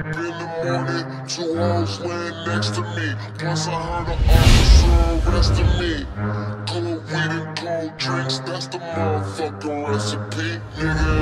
up in the morning, two hours laying next to me. Plus I heard an officer arresting me. Cold weed and cold drinks, that's the motherfucking recipe. Nigga,